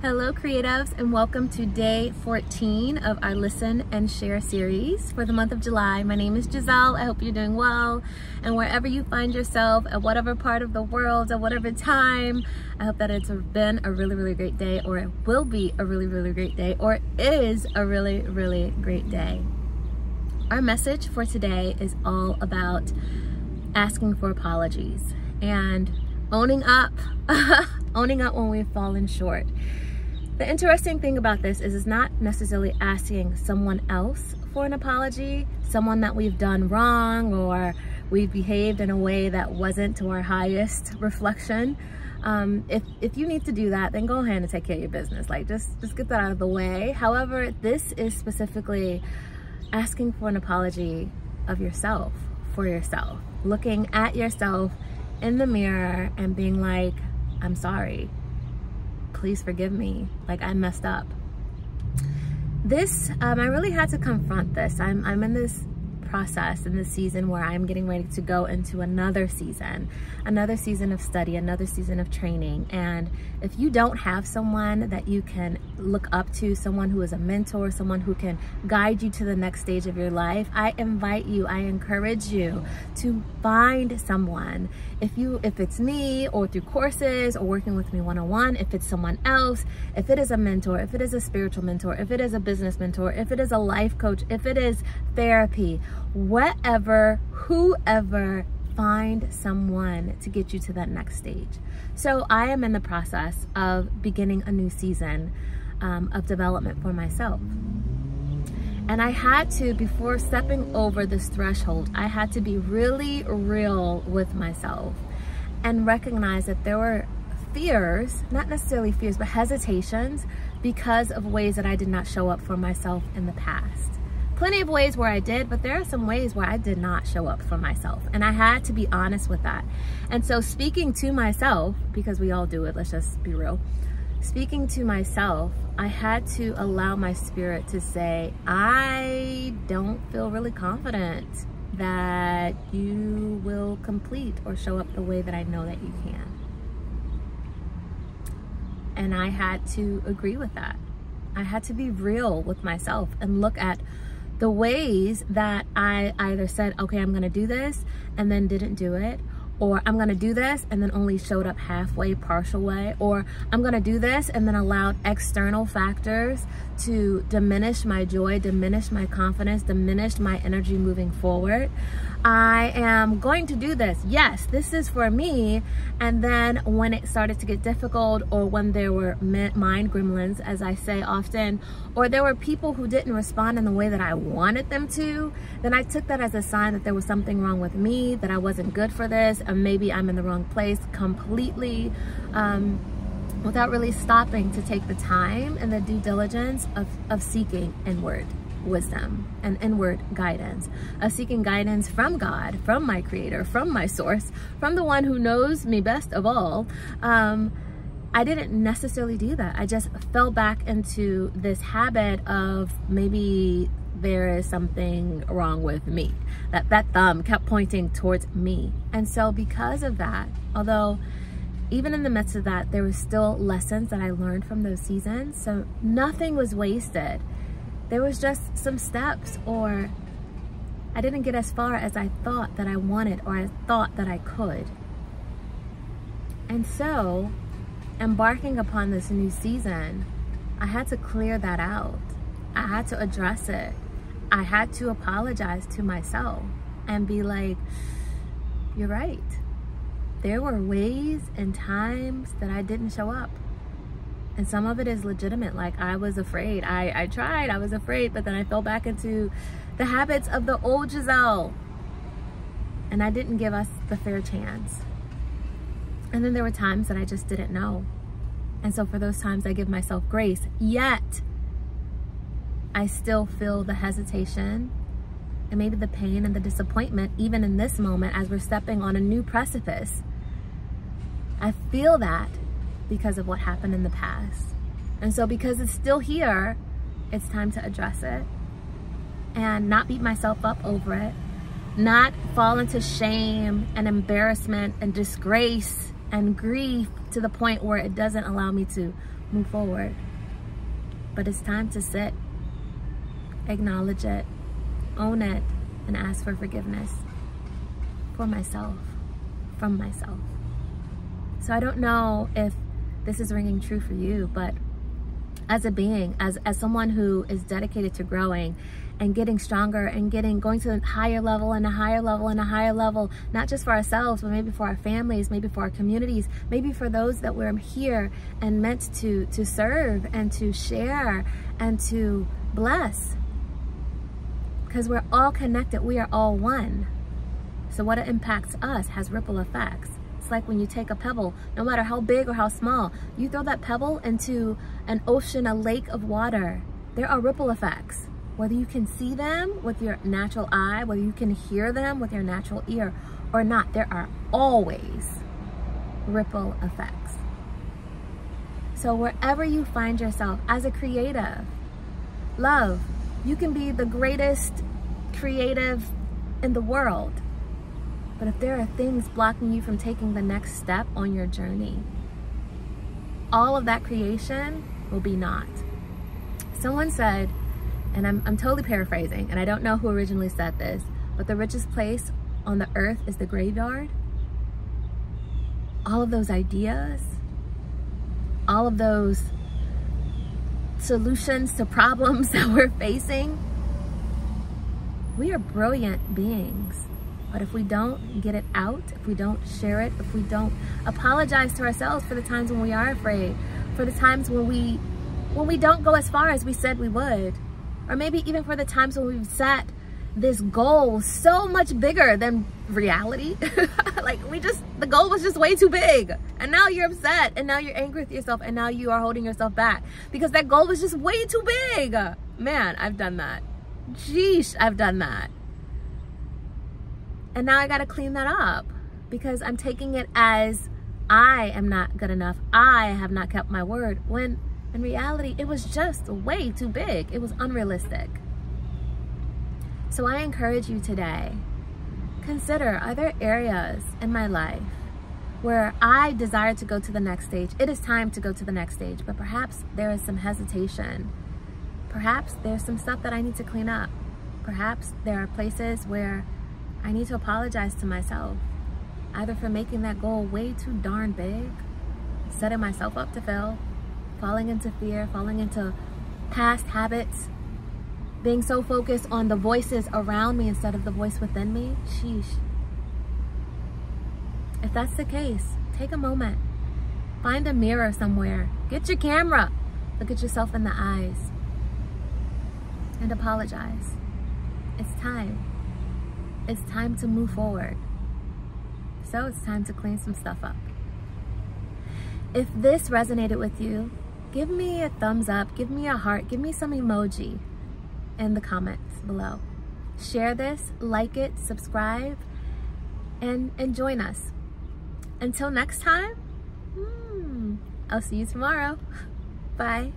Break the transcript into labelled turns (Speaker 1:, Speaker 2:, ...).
Speaker 1: Hello creatives and welcome to day 14 of our listen and share series for the month of July. My name is Jazelle. I hope you're doing well and wherever you find yourself at whatever part of the world at whatever time, I hope that it's been a really really great day or it will be a really really great day or is a really really great day. Our message for today is all about asking for apologies and owning up, owning up when we've fallen short. The interesting thing about this is it's not necessarily asking someone else for an apology, someone that we've done wrong or we've behaved in a way that wasn't to our highest reflection. Um, if, if you need to do that, then go ahead and take care of your business. Like just, just get that out of the way. However, this is specifically asking for an apology of yourself, for yourself, looking at yourself in the mirror and being like, I'm sorry please forgive me. Like I messed up. This, um, I really had to confront this. I'm, I'm in this process in the season where I'm getting ready to go into another season, another season of study, another season of training. And if you don't have someone that you can look up to, someone who is a mentor, someone who can guide you to the next stage of your life, I invite you, I encourage you to find someone. If you, if it's me or through courses or working with me one-on-one, if it's someone else, if it is a mentor, if it is a spiritual mentor, if it is a business mentor, if it is a life coach, if it is therapy, whatever, whoever, find someone to get you to that next stage. So I am in the process of beginning a new season um, of development for myself. And I had to, before stepping over this threshold, I had to be really real with myself and recognize that there were fears, not necessarily fears, but hesitations because of ways that I did not show up for myself in the past plenty of ways where I did, but there are some ways where I did not show up for myself. And I had to be honest with that. And so speaking to myself, because we all do it, let's just be real. Speaking to myself, I had to allow my spirit to say, I don't feel really confident that you will complete or show up the way that I know that you can. And I had to agree with that. I had to be real with myself and look at the ways that I either said, okay, I'm gonna do this and then didn't do it, or I'm gonna do this and then only showed up halfway, partial way, or I'm gonna do this and then allowed external factors to diminish my joy, diminish my confidence, diminish my energy moving forward. I am going to do this. Yes, this is for me. And then when it started to get difficult or when there were mind gremlins, as I say often, or there were people who didn't respond in the way that I wanted them to, then I took that as a sign that there was something wrong with me, that I wasn't good for this, maybe I'm in the wrong place completely. Um, without really stopping to take the time and the due diligence of, of seeking inward wisdom and inward guidance, of seeking guidance from God, from my creator, from my source, from the one who knows me best of all. Um, I didn't necessarily do that. I just fell back into this habit of maybe there is something wrong with me. That that thumb kept pointing towards me. And so because of that, although even in the midst of that, there was still lessons that I learned from those seasons. So nothing was wasted there was just some steps or I didn't get as far as I thought that I wanted or I thought that I could. And so, embarking upon this new season, I had to clear that out. I had to address it. I had to apologize to myself and be like, you're right. There were ways and times that I didn't show up. And some of it is legitimate. Like i was afraid. I i tried. I was afraid but then i fell back into the habits of the old Jazelle. And i didn't give us the fair chance. And then there were times that i just didn't know. And so for those times i give myself grace. Yet i still feel the hesitation and maybe the pain and the disappointment even in this moment as we're stepping on a new precipice i feel that because of what happened in the past. And so because it's still here, it's time to address it and not beat myself up over it, not fall into shame and embarrassment and disgrace and grief to the point where it doesn't allow me to move forward. But it's time to sit, acknowledge it, own it, and ask for forgiveness for myself, from myself. So I don't know if this is ringing true for you, but as a being, as, as someone who is dedicated to growing and getting stronger and getting going to a higher level and a higher level and a higher level, not just for ourselves, but maybe for our families, maybe for our communities, maybe for those that we're here and meant to, to serve and to share and to bless. Because we're all connected, we are all one. So what impacts us has ripple effects. It's like when you take a pebble, no matter how big or how small, you throw that pebble into an ocean, a lake of water. There are ripple effects. Whether you can see them with your natural eye, whether you can hear them with your natural ear or not, there are always ripple effects. So wherever you find yourself as a creative, love, you can be the greatest creative in the world. But if there are things blocking you from taking the next step on your journey, all of that creation will be not. Someone said, and I'm, I'm totally paraphrasing, and I don't know who originally said this, but the richest place on the earth is the graveyard. All of those ideas, all of those solutions to problems that we're facing, we are brilliant beings. But if we don't get it out, if we don't share it, if we don't apologize to ourselves for the times when we are afraid, for the times when we when we don't go as far as we said we would, or maybe even for the times when we've set this goal so much bigger than reality. like we just, the goal was just way too big. And now you're upset and now you're angry with yourself and now you are holding yourself back because that goal was just way too big. Man, I've done that. Sheesh, I've done that. And now I got to clean that up because I'm taking it as I am not good enough. I have not kept my word when in reality, it was just way too big. It was unrealistic. So I encourage you today, consider are there areas in my life where I desire to go to the next stage? It is time to go to the next stage, but perhaps there is some hesitation. Perhaps there's some stuff that I need to clean up. Perhaps there are places where I need to apologize to myself, either for making that goal way too darn big, setting myself up to fail, falling into fear, falling into past habits, being so focused on the voices around me instead of the voice within me. Sheesh. If that's the case, take a moment. Find a mirror somewhere. Get your camera. Look at yourself in the eyes. And apologize. It's time it's time to move forward. So it's time to clean some stuff up. If this resonated with you, give me a thumbs up, give me a heart, give me some emoji in the comments below. Share this, like it, subscribe, and, and join us. Until next time, hmm, I'll see you tomorrow. Bye.